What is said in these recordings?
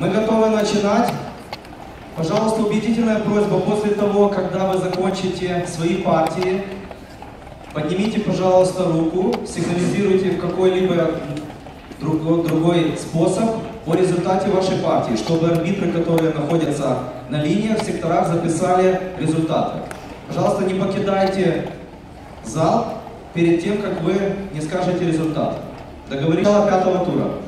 Мы готовы начинать. Пожалуйста, убедительная просьба после того, когда вы закончите свои партии, поднимите, пожалуйста, руку, сигнализируйте в какой-либо другой, другой способ о результате вашей партии, чтобы арбитры, которые находятся на линиях, в секторах, записали результаты. Пожалуйста, не покидайте зал перед тем, как вы не скажете результат. Договорились Начало пятого тура.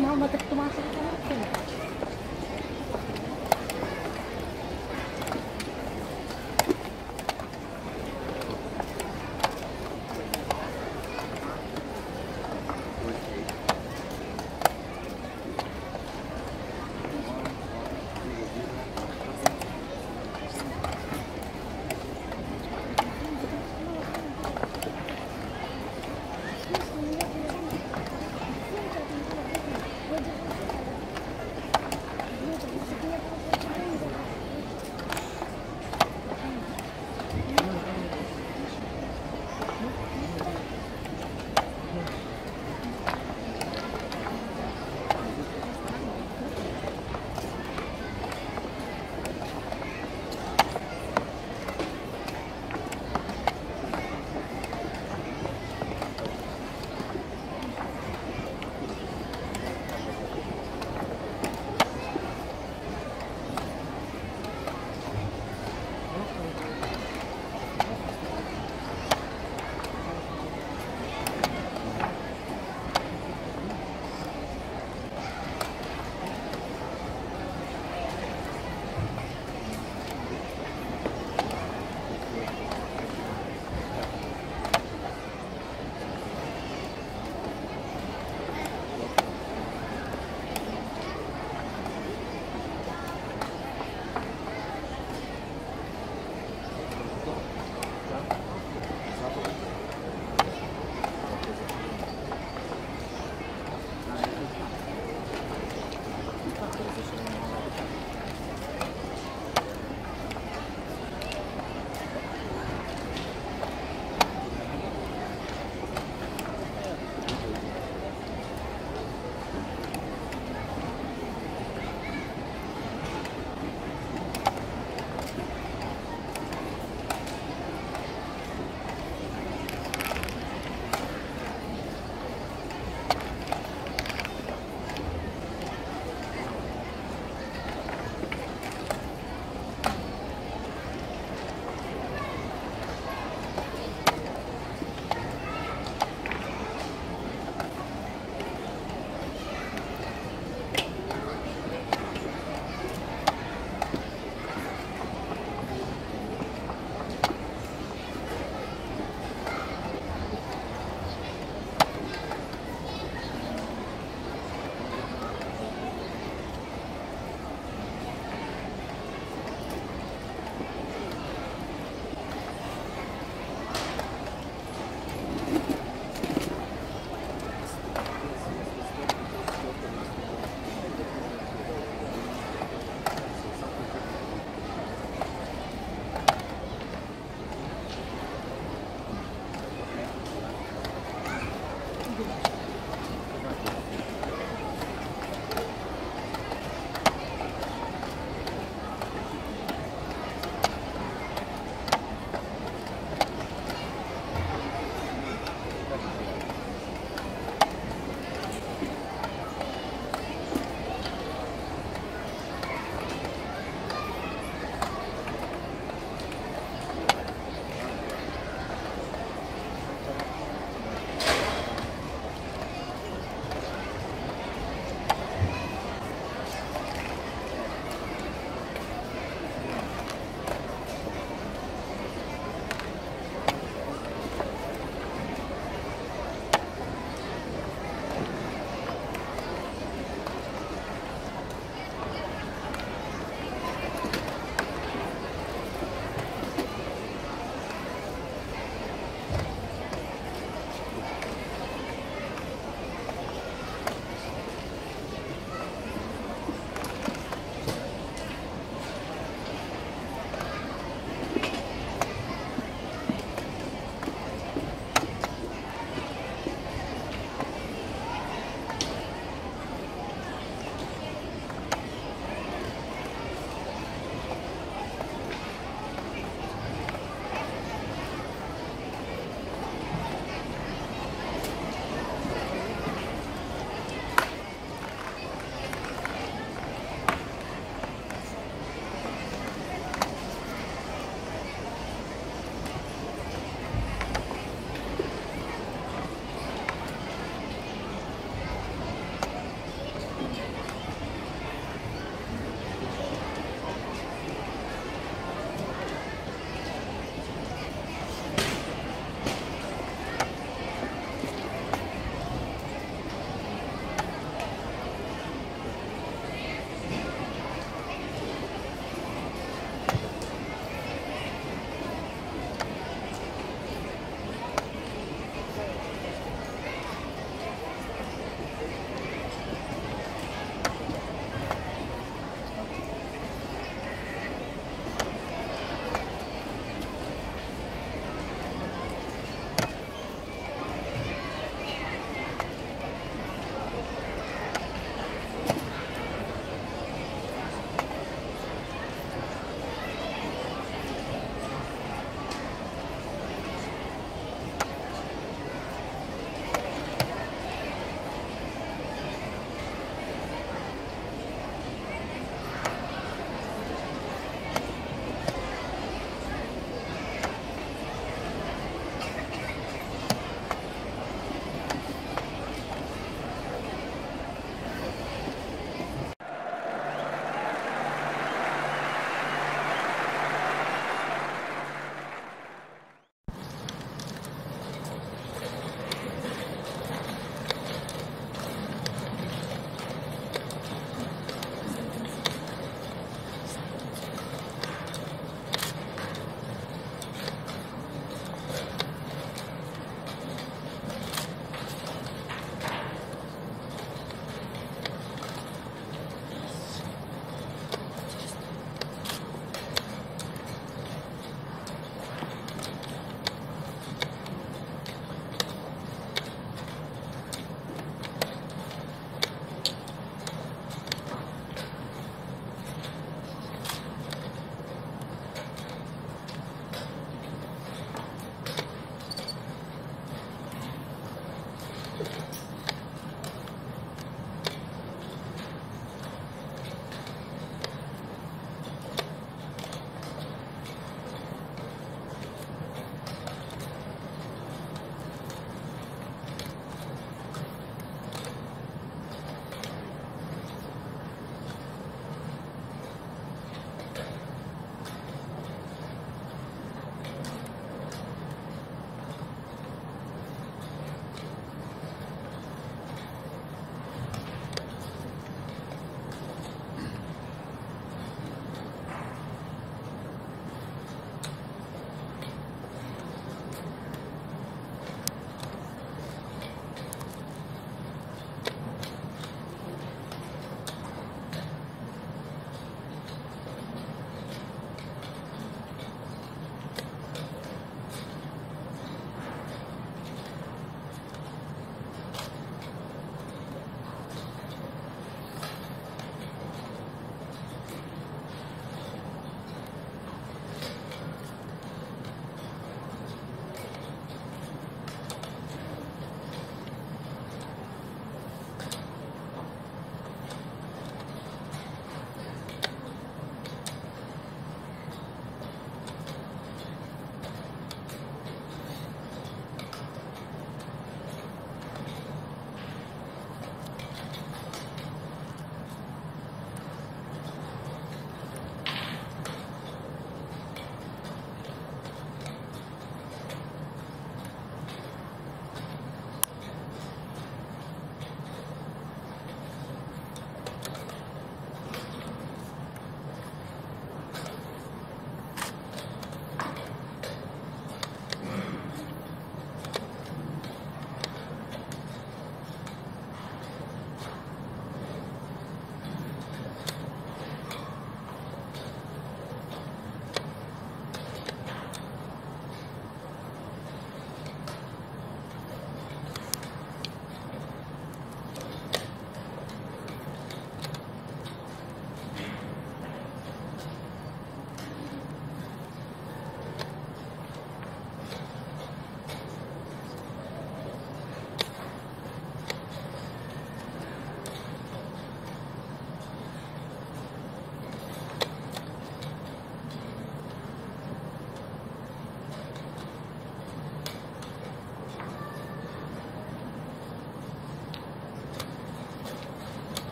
妈妈。